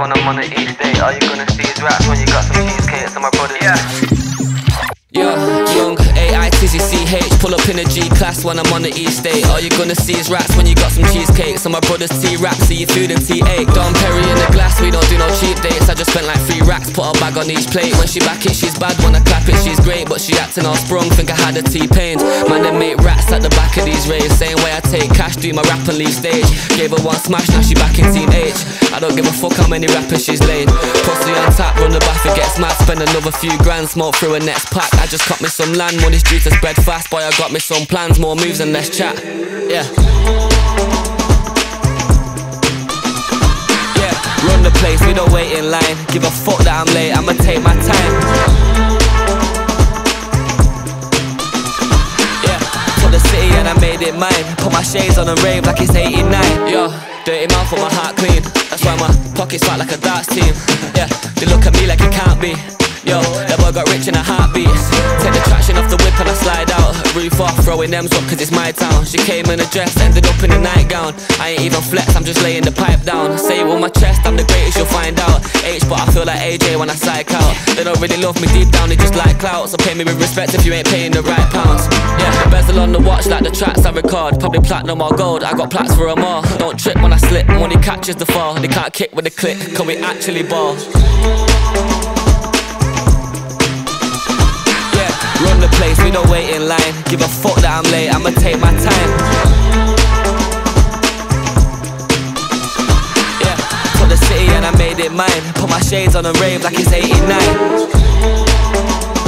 when I'm on the east day. All you gonna see is raps when you got some cheesecakes on my brother. Yeah. Yeah, young A-I-T-C-C-H Pull up in a G-Class when I'm on the East Day All you're gonna see is rats when you got some cheesecakes And my brother's T-Rap, see you through the T8 Don Perry in the glass, we don't do no cheap dates. I just spent like three racks, put a bag on each plate. When she back it, she's bad, when I clap it, she's great. But she acting all sprung, think I had a T-Pain. Man, they make rats at the these raves Same way I take cash, do my rap and leave stage. Gave her one smash, now she back in H I don't give a fuck how many rappers she's laid Pussy on tap, run the bath, it gets mad. Spend another few grand, smoke through a next pack. I just cut me some land, money's due to spread fast. Boy, I got me some plans, more moves and less chat. Yeah. Yeah, run the place, we don't wait in line. Give a fuck that I'm late, I'ma take my time I made it mine. Put my shades on and rave like it's 89 Yo, dirty mouth but my heart clean. That's why my pockets fat like a darts team. Yeah, they look at me like it can't be. Yo, that boy got rich in a heartbeat. Take the traction off the whip and I slide out. Roof off, throwing them's up cause it's my town. She came in a dress, ended up in a nightgown. I ain't even flex, I'm just laying the pipe down. Say it with my chest, I'm the greatest, you'll find out I feel like AJ when I psych out. They don't really love me deep down, they just like clout So pay me with respect if you ain't paying the right pounds. Yeah, bezel on the watch like the tracks I record. Probably platinum or gold, I got plaques for them all. Don't trip when I slip, money catches the fall. They can't kick with a click, can we actually ball? Yeah, run the place, we don't wait in line. Give a fuck that I'm late, I'ma take my time didn't mind. Put my shades on and rave like it's 89.